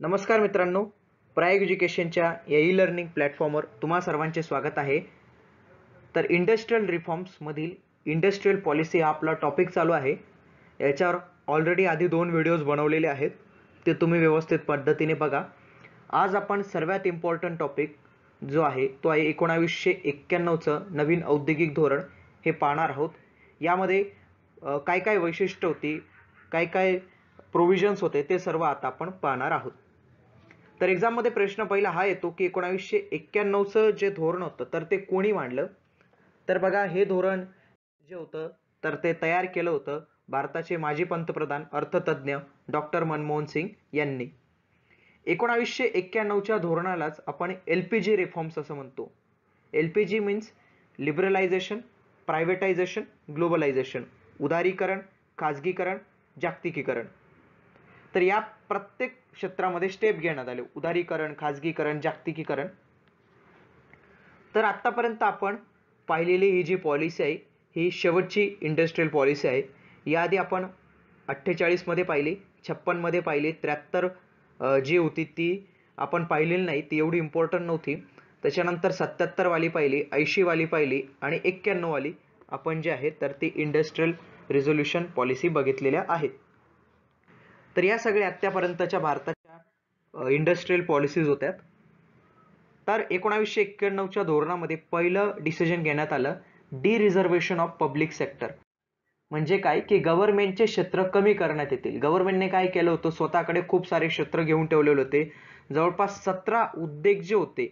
नमस्कार मित्रांनो प्राय एज्युकेशनच्या या ई लर्निंग प्लॅटफॉर्मवर तुम्हा सर्वांचे स्वागत आहे. तर इंडस्ट्रीयल रिफॉर्म्समधील इंडस्ट्रीयल पॉलिसी हा आपला टॉपिक चालू आहे. याच्यावर ऑलरेडी आधी दोन व्हिडिओज बनवलेले आहेत. ते तुम्ही व्यवस्थित पद्धतीने बघा. आज आपण सर्वात इम्पॉर्टंट टॉपिक जो आहे तो आहे एकोणावीसशे एक्क्याण्णवचं नवीन औद्योगिक धोरण हे पाहणार आहोत. यामध्ये काय काय वैशिष्ट्य होती काय काय प्रोव्हिजन्स होते ते सर्व आता आपण पाहणार आहोत. तर एक्झाममध्ये प्रश्न पहिला हा येतो की एकोणावीसशे एक्क्याण्णवचं जे धोरण होतं तर ते कोणी मांडलं? तर बघा हे धोरण जे होतं तर ते तयार केलं होतं भारताचे माजी पंतप्रधान अर्थतज्ज्ञ डॉक्टर मनमोहन सिंग यांनी. एकोणावीसशे एक्क्याण्णवच्या धोरणालाच आपण एल पी जी रिफॉर्म्स असं म्हणतो. L P G means liberalization privatization globalization उदारीकरण खाजगीकरण जागतिकीकरण. तर या प्रत्येक क्षेत्रामध्ये स्टेप घेण्यात आले. उदारीकरण खाजगीकरण जागतिकीकरण. तर आत्तापर्यंत आपण पाहिलेली ही जी पॉलिसी आहे ही शेवटची इंडस्ट्रीयल पॉलिसी आहे. याआधी आपण अठ्ठेचाळीसमध्ये पाहिली छप्पनमध्ये पाहिली त्र्याहत्तर जी होती ती आपण पाहिलेली नाही ती एवढी इम्पॉर्टंट नव्हती. त्याच्यानंतर सत्याहत्तरवाली पाहिली ऐंशीवाली पाहिली आणि एक्क्याण्णववाली आपण जे आहे तर ती इंडस्ट्रीयल रिझोल्युशन पॉलिसी बघितलेल्या आहेत. तर या सगळ्या आत्तापर्यंतच्या भारताच्या इंडस्ट्रीयल पॉलिसीज होत्या. तर एकोणावीसशे एक्क्याण्णवच्या धोरणामध्ये पहिलं डिसिजन घेण्यात आलं dereservation of public sector म्हणजे काय? की गव्हर्नमेंटचे क्षेत्र कमी करण्यात येतील. गव्हर्नमेंटने काय केलं होतं? स्वतःकडे खूप सारे क्षेत्र घेऊन ठेवलेले होते. जवळपास सतरा उद्योग जे होते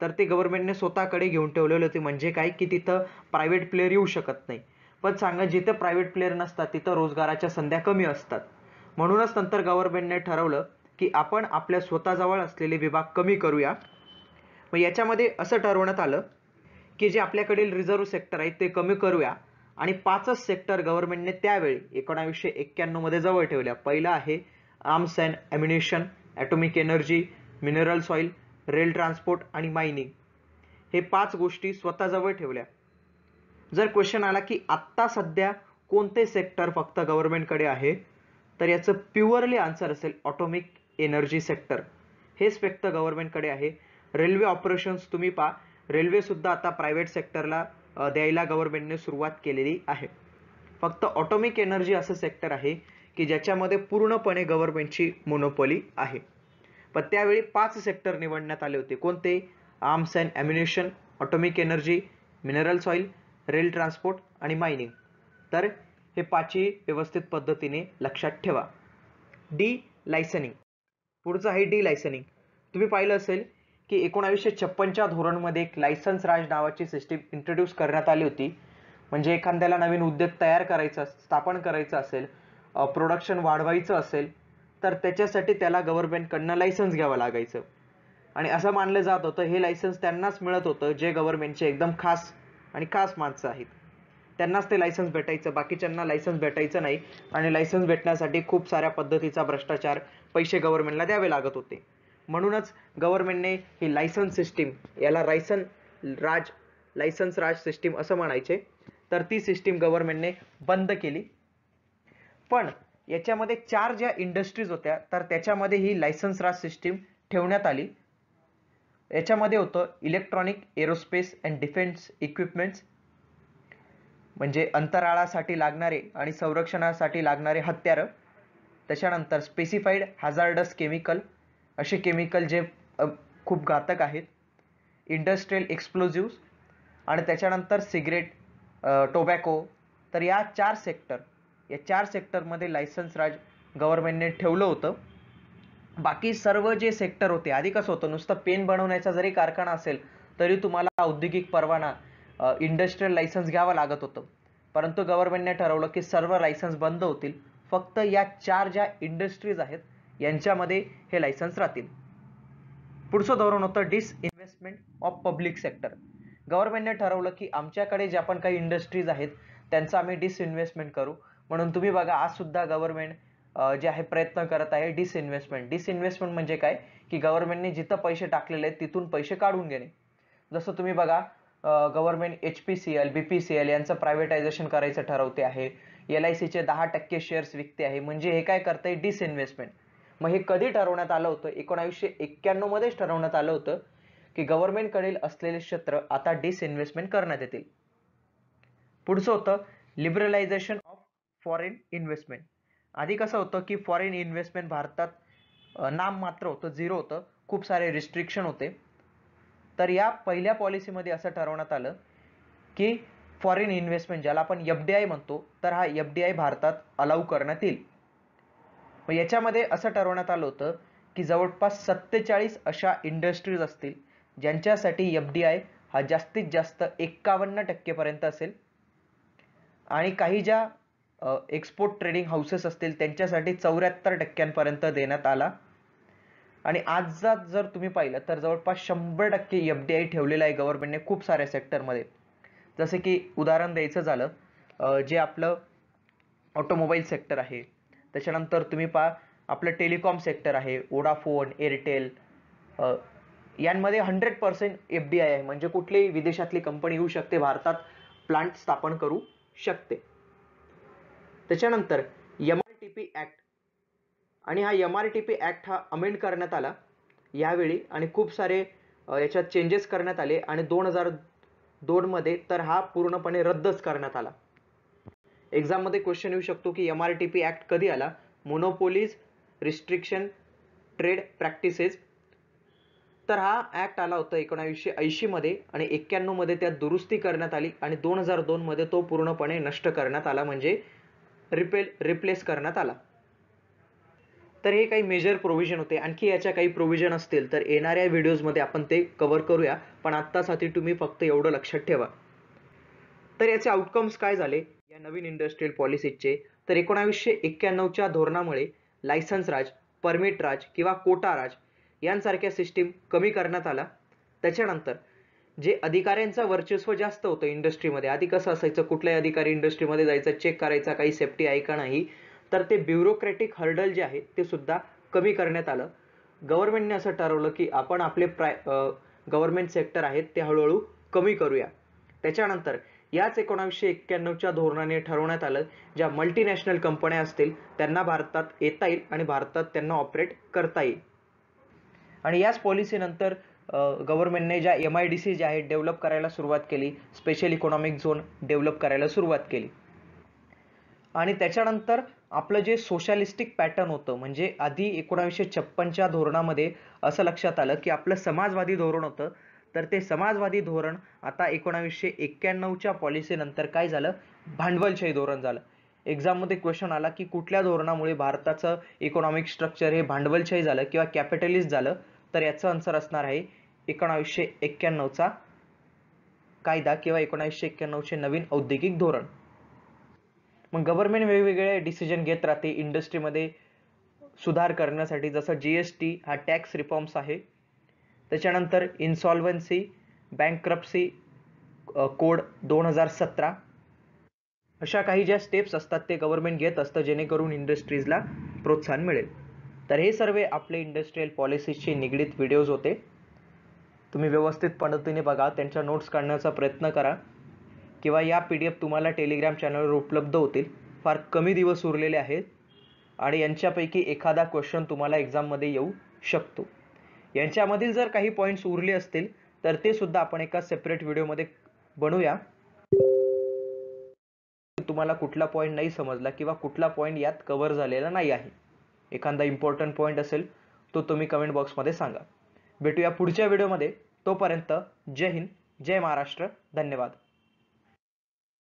तर ते गव्हर्नमेंटने स्वतःकडे घेऊन ठेवलेले होते. म्हणजे काय? की तिथं प्रायव्हेट प्लेअर येऊ शकत नाही. पण सांगा जिथं प्रायव्हेट प्लेअर नसतात तिथं रोजगाराच्या संध्या कमी असतात. म्हणूनच नंतर गव्हर्नमेंटने ठरवलं की आपण आपल्या स्वतःजवळ असलेले विभाग कमी करूया. मग याच्यामध्ये असं ठरवण्यात आलं की जे आपल्याकडील रिझर्व्ह सेक्टर आहे ते कमी करूया. आणि पाचच सेक्टर गव्हर्नमेंटने त्यावेळी एकोणावीसशे एक्क्याण्णवमध्ये जवळ ठेवल्या. पहिलं आहे arms and ammunition atomic energy mineral soil rail transport आणि मायनिंग हे पाच गोष्टी स्वतःजवळ ठेवल्या. जर क्वेश्चन आला की आत्ता सध्या कोणते सेक्टर फक्त गव्हर्नमेंटकडे आहे? तर याचं प्युअरली आन्सर असेल ऑटोमिक एनर्जी सेक्टर. हेच फक्त गव्हर्नमेंटकडे आहे. रेल्वे ऑपरेशन्स तुम्ही पहा. रेल्वेसुद्धा आता प्रायव्हेट सेक्टरला द्यायला गव्हर्नमेंटने सुरुवात केलेली आहे. फक्त ऑटोमिक एनर्जी असं सेक्टर आहे की ज्याच्यामध्ये पूर्णपणे गव्हर्नमेंटची मोनोपॉली आहे. पण त्यावेळी पाच सेक्टर निवडण्यात आले होते. कोणते? Arms and ammunition atomic energy mineral soil rail transport आणि मायनिंग. तर हे पाचही व्यवस्थित पद्धतीने लक्षात ठेवा. डी लायसनिंग पुढचं आहे डी लायसनिंग तुम्ही पाहिलं असेल की एकोणावीसशे छप्पनच्या धोरणमध्ये एक लायसन्स राज नावाची सिस्टीम इंट्रोड्यूस करण्यात आली होती. म्हणजे एखाद्याला नवीन उद्योग तयार करायचा स्थापन करायचं असेल प्रोडक्शन वाढवायचं असेल तर त्याच्यासाठी त्याला गव्हर्नमेंटकडनं लायसन्स घ्यावं लागायचं. आणि असं मानलं जात होतं हे लायसन्स त्यांनाच मिळत होतं जे गव्हर्नमेंटचे एकदम खास आणि खास माणसं आहेत. त्यांनाच ते लायसन्स भेटायचं बाकीच्यांना लायसन्स भेटायचं नाही. आणि लायसन्स भेटण्यासाठी खूप साऱ्या पद्धतीचा भ्रष्टाचार पैसे गव्हर्नमेंटला द्यावे लागत होते. म्हणूनच गव्हर्नमेंटने ही लायसन्स सिस्टीम याला licence Raj licence Raj system असं म्हणायचे. तर ती सिस्टीम गव्हर्नमेंटने बंद केली. पण याच्यामध्ये चार ज्या इंडस्ट्रीज होत्या तर त्याच्यामध्ये ही लायसन्स राज सिस्टीम ठेवण्यात आली. याच्यामध्ये होतं electronic aerospace and defence equipments म्हणजे अंतराळासाठी लागणारे आणि संरक्षणासाठी लागणारे हत्यारं त्याच्यानंतर स्पेसिफाईड हॅझार्डस केमिकल असे केमिकल जे खूप घातक आहेत. इंडस्ट्रीयल एक्सप्लोजिव्स आणि त्याच्यानंतर सिगरेट टोबॅको तर या चार सेक्टर या चार सेक्टरमध्ये लायसन्स राज गव्हर्नमेंटने ठेवलं होतं. बाकी सर्व जे सेक्टर होते आधी कसं होतं नुसतं पेन बनवण्याचा जरी कारखाना असेल तरी तुम्हाला औद्योगिक परवाना इंडस्ट्रीयल लायसन्स घ्यावं लागत होतं. परंतु गव्हर्नमेंटने ठरवलं की सर्व लायसन्स बंद होतील. फक्त या चार ज्या इंडस्ट्रीज आहेत यांच्यामध्ये हे लायसन्स राहतील. पुढचं धोरण होतं डिसइन्व्हेस्टमेंट ऑफ पब्लिक सेक्टर गव्हर्नमेंटने ठरवलं की आमच्याकडे ज्या पण काही इंडस्ट्रीज आहेत त्यांचं आम्ही डिसइन्व्हेस्टमेंट करू. म्हणून तुम्ही बघा आज सुद्धा गव्हर्नमेंट जे आहे प्रयत्न करत आहे डिसइन्व्हेस्टमेंट डिसइन्व्हेस्टमेंट म्हणजे काय? की गव्हर्नमेंटने जिथं पैसे टाकलेले आहेत तिथून पैसे काढून घेणे. जसं तुम्ही बघा government H P C L B P C L यांचं प्रायव्हेटायझेशन करायचं ठरवते आहे. एल आय सीचे दहा टक्के शेअर्स विकते आहे. म्हणजे हे काय करतंय डिसइन्व्हेस्टमेंट मग हे कधी ठरवण्यात आलं होतं? एकोणावीसशे एक्क्याण्णवमध्येच ठरवण्यात आलं होतं की गव्हर्नमेंटकडील असलेले क्षेत्र आता डिसइन्व्हेस्टमेंट करण्यात येतील. पुढचं होतं लिबरलायझेशन ऑफ फॉरेन इन्व्हेस्टमेंट आधी कसं होतं की फॉरेन इन्व्हेस्टमेंट भारतात नाम मात्र होतं झिरो होतं. खूप सारे रिस्ट्रिक्शन होते. तर या पहिल्या पॉलिसीमध्ये असं ठरवण्यात आलं की फॉरेन इन्व्हेस्टमेंट ज्याला आपण एफ डी आय म्हणतो तर हा एफ डी आय भारतात अलाऊ करण्यात येईल. मग याच्यामध्ये असं ठरवण्यात आलं होतं की जवळपास सत्तेचाळीस अशा इंडस्ट्रीज असतील ज्यांच्यासाठी एफ डी आय हा जास्तीत जास्त एक्कावन्न टक्केपर्यंत असेल. आणि काही ज्या एक्सपोर्ट ट्रेडिंग हाऊसेस असतील त्यांच्यासाठी चौऱ्याहत्तर टक्क्यांपर्यंत देण्यात आला. आणि आजचा जर तुम्ही पाहिलं तर जवळपास शंभर टक्के एफ डी आय ठेवलेला आहे गव्हर्नमेंटने खूप साऱ्या सेक्टरमध्ये जसे की उदाहरण द्यायचं झालं जे आपलं ऑटोमोबाईल सेक्टर आहे. त्याच्यानंतर तुम्ही पहा आपलं टेलिकॉम सेक्टर आहे वोडाफोन एअरटेल यांमध्ये hundred percent F D I आहे. म्हणजे कुठलीही विदेशातली कंपनी येऊ शकते भारतात प्लांट स्थापन करू शकते. त्याच्यानंतर M R T P act आणि हा M R T P act हा अमेंड करण्यात आला. यावेळी आणि खूप सारे याच्यात चेंजेस करण्यात आले आणि दोन हजार दोनमध्ये तर हा पूर्णपणे रद्दच करण्यात आला. एक्झाममध्ये क्वेश्चन येऊ शकतो की M R T P act कधी आला? मोनोपोलीज रिस्ट्रिक्शन ट्रेड प्रॅक्टिसेस तर हा ॲक्ट आला होता एकोणावीसशे ऐंशीमध्ये आणि एक्क्याण्णवमध्ये त्यात दुरुस्ती करण्यात आली आणि दोन हजार दोनमध्ये तो पूर्णपणे नष्ट करण्यात आला म्हणजे रिपेल रिप्लेस करण्यात आला. तर हे काही मेजर प्रोव्हिजन होते. आणखी याच्या काही प्रोव्हिजन असतील तर येणाऱ्या व्हिडिओजमध्ये आपण ते कव्हर करूया. पण आत्तासाठी तुम्ही फक्त एवढं लक्षात ठेवा. तर याचे आउटकम्स काय झाले? या नवीन इंडस्ट्रीयल पॉलिसीचे तर एकोणावीसशे एक्क्याण्णवच्या धोरणामुळे लायसन्स राज परमिट राज किंवा कोटा राज यांसारख्या सिस्टीम कमी करण्यात आला. त्याच्यानंतर जे अधिकाऱ्यांचा वर्चस्व जास्त होतं इंडस्ट्रीमध्ये आधी कसं असायचं? कुठल्याही अधिकारी इंडस्ट्रीमध्ये जायचं चेक करायचा काही सेफ्टी आहे का नाही? तर ते ब्युरोक्रॅटिक हर्डल जे आहे ते सुद्धा कमी करण्यात आलं. गव्हर्नमेंटने असं ठरवलं की आपण आपले प्राय गव्हर्नमेंट सेक्टर आहेत ते हळूहळू कमी करूया. त्याच्यानंतर याच एकोणावीसशे एक्क्याण्णवच्या धोरणाने ठरवण्यात आलं ज्या मल्टीनॅशनल कंपन्या असतील त्यांना भारतात येता येईल आणि भारतात त्यांना ऑपरेट करता येईल. आणि याच पॉलिसीनंतर गव्हर्नमेंटने ज्या एम आय डी सी ज्या आहेत डेव्हलप करायला सुरुवात केली. स्पेशल इकॉनॉमिक झोन डेव्हलप करायला सुरुवात केली. आणि त्याच्यानंतर आपलं जे सोशलिस्टिक पॅटर्न होतं म्हणजे आधी एकोणावीसशे छप्पनच्या धोरणामध्ये असं लक्षात आलं की आपलं समाजवादी धोरण होतं. तर ते समाजवादी धोरण आता एकोणावीसशे एक्क्याण्णवच्या पॉलिसीनंतर काय झालं? भांडवलशाही धोरण झालं. एक्झाममध्ये क्वेश्चन आला की कुठल्या धोरणामुळे भारताचं इकॉनॉमिक स्ट्रक्चर हे भांडवलशाही झालं किंवा कॅपिटलिस्ट झालं? तर याचं आन्सर असणार आहे एकोणावीसशे एक्क्याण्णवचा कायदा किंवा एकोणावीसशे एक्क्याण्णवचे नवीन औद्योगिक धोरण. मग गव्हर्नमेंट वेगवेगळे डिसिजन घेत राहते इंडस्ट्रीमध्ये सुधार करण्यासाठी. जसं जी एस टी हा टॅक्स रिफॉर्म्स आहे. त्याच्यानंतर इन्सॉल्वन्सी बँकक्रप्सी कोड दोन हजार सतरा. अशा काही ज्या स्टेप्स असतात ते गव्हर्नमेंट घेत असतं जेणेकरून इंडस्ट्रीजला प्रोत्साहन मिळेल. तर हे सर्व आपले इंडस्ट्रीयल पॉलिसीशी निगडीत व्हिडिओज होते. तुम्ही व्यवस्थित पद्धतीने बघा त्यांच्या नोट्स काढण्याचा प्रयत्न करा. किंवा या पी डी एफ तुम्हाला टेलिग्राम चॅनलवर उपलब्ध होतील. फार कमी दिवस उरलेले आहेत आणि यांच्यापैकी एखादा क्वेश्चन तुम्हाला एक्झाममध्ये येऊ शकतो. यांच्यामधील जर काही पॉईंट्स उरले असतील तर ते सुद्धा आपण एका सेपरेट व्हिडिओमध्ये बनवूया. तुम्हाला कुठला पॉईंट नाही समजला किंवा कुठला पॉईंट यात कव्हर झालेला नाही आहे. एखादा इम्पॉर्टंट पॉईंट असेल तो तुम्ही कमेंट बॉक्समध्ये सांगा. भेटूया पुढच्या व्हिडिओमध्ये तोपर्यंत जय हिंद जय महाराष्ट्र. धन्यवाद.